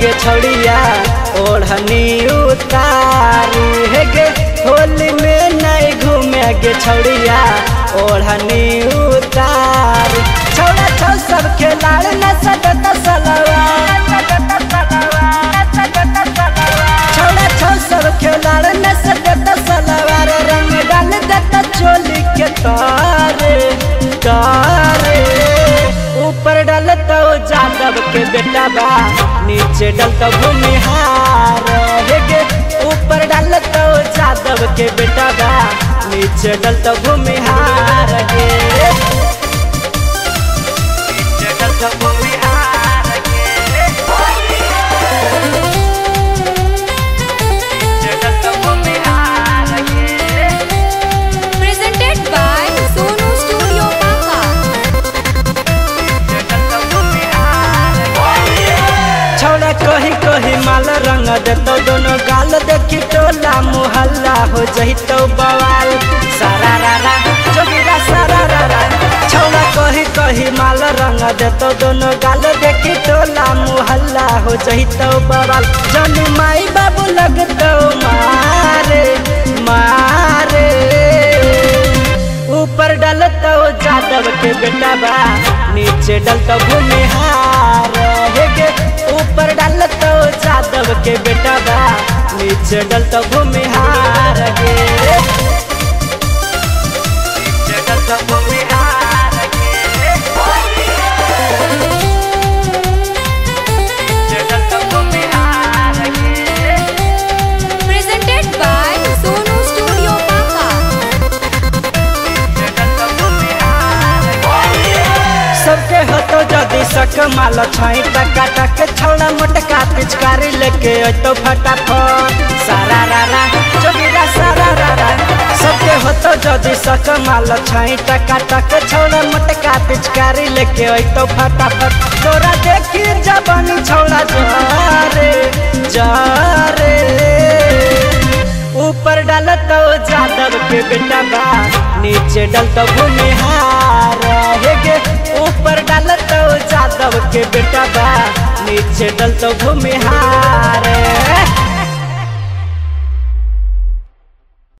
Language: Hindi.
गे छौड़िया, ओढ़नी उतारी हे गे होली में नहीं घूमे गे छौड़िया, ओढ़नी उतारी। छौड़ा छौ सब खेलाड़ न सदत सलवा। छौड़ा छौ सब चोली के तारे तारे। जादव के बेटा बा। नीचे डलता भूमिहार। हे गे ऊपर तो जादव के बेटा बा। नीचे डलता भूमिहार। गे कही कही माल रंग देतो दोनों गाल देखी टोला मोहल्ला हो जहितो बवाल। सारा रारा जोगिरा सारा रारा छोड़ा कही कही माल रंग देतो दोनों गाल देखी टोला मोहल्ला हो जहितो बवाल। जन माई बाबू लगतो मारे बेटा डल नीचे डलता भूमिहार हे गे ऊपर तो जादव के बेटा बा। नीचे डल तो भूमिहार गे जदी सक माल छई टका टक मोटका पिचकारी लेके अतो फटाफट। सारा रारा, जोगिरा सारा रारा, सबके हतो जदी सक माल छई टका टक मोटका पिचकारी लेके अतो फटाफट। तोरा देखी जारे ऊपर डलता जादव के बेटा बा, नीचे डलता भूमिहार हे गे। ऊपर के बेटा बा। नीचे डल तो भूमिहार